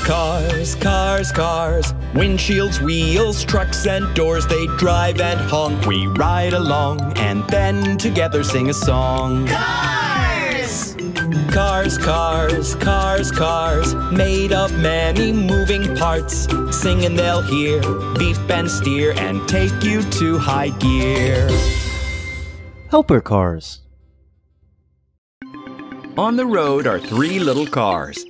Cars, cars, cars, cars. windshields, wheels, trucks and doors, they drive and honk. We ride along and then together sing a song. Cars! Cars, cars, cars, cars, made of many moving parts. Sing and they'll hear, beep and steer, and take you to high gear. Helper cars. On the road are three little cars.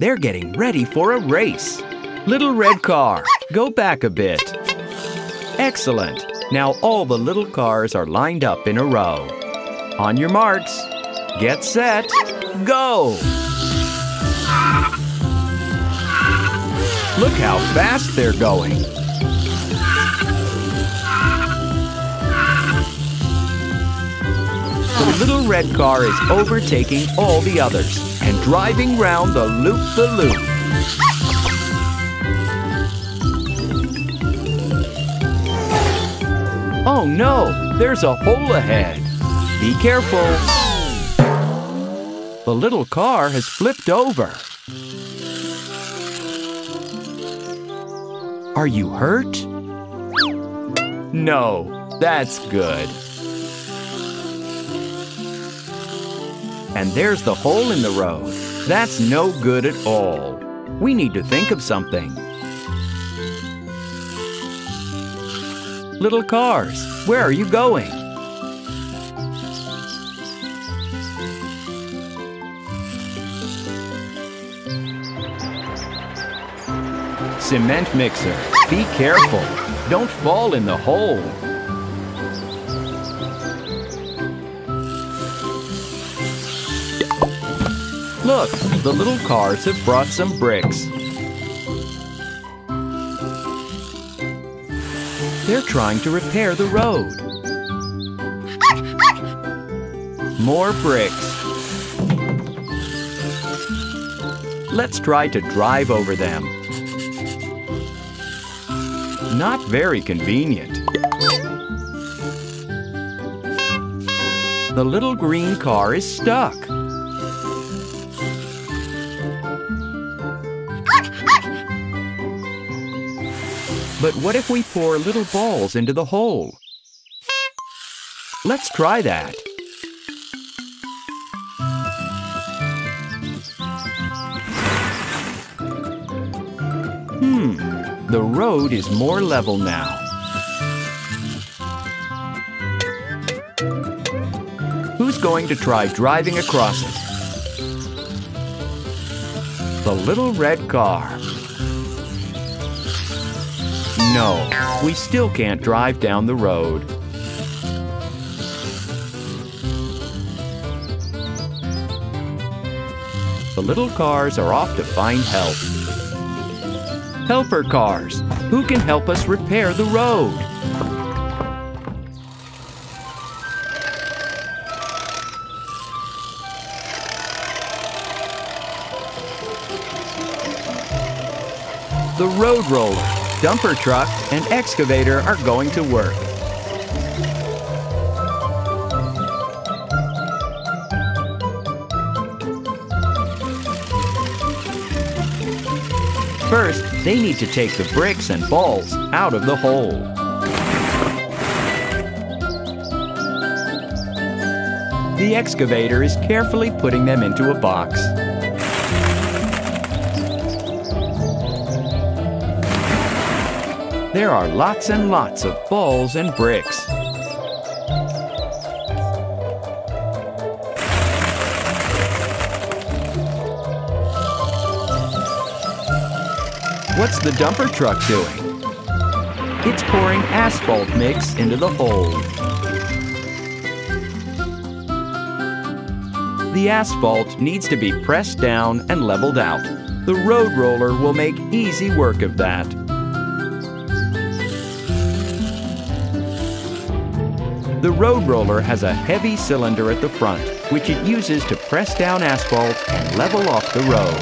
They're getting ready for a race. Little red car, go back a bit. Excellent. Now all the little cars are lined up in a row. On your marks, get set, go! Look how fast they're going. The little red car is overtaking all the others and driving round the loop-the-loop. Oh no, there's a hole ahead. Be careful. The little car has flipped over. Are you hurt? No, that's good. And there's the hole in the road. That's no good at all. We need to think of something. Little cars, where are you going? Cement mixer, be careful. Don't fall in the hole. Look, the little cars have brought some bricks. They're trying to repair the road. More bricks. Let's try to drive over them. Not very convenient. The little green car is stuck. But what if we pour little balls into the hole? Let's try that. Hmm, the road is more level now. Who's going to try driving across it? The little red car. No, we still can't drive down the road. The little cars are off to find help. Helper cars, who can help us repair the road? The road roller, dumper truck, and excavator are going to work. First, they need to take the bricks and balls out of the hole. The excavator is carefully putting them into a box. There are lots and lots of balls and bricks. What's the dumper truck doing? It's pouring asphalt mix into the hole. The asphalt needs to be pressed down and leveled out. The road roller will make easy work of that. The road roller has a heavy cylinder at the front, which it uses to press down asphalt and level off the road.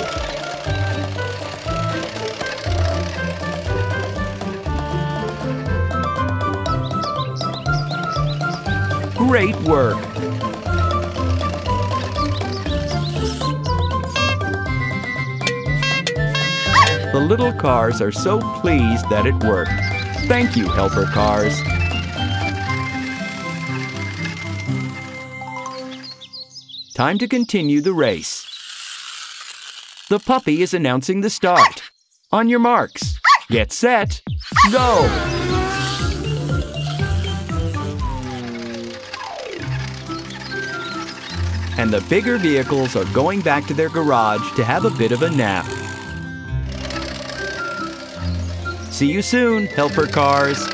Great work! The little cars are so pleased that it worked. Thank you, helper cars. Time to continue the race. The puppy is announcing the start. On your marks, get set, go! And the bigger vehicles are going back to their garage to have a bit of a nap. See you soon, helper cars.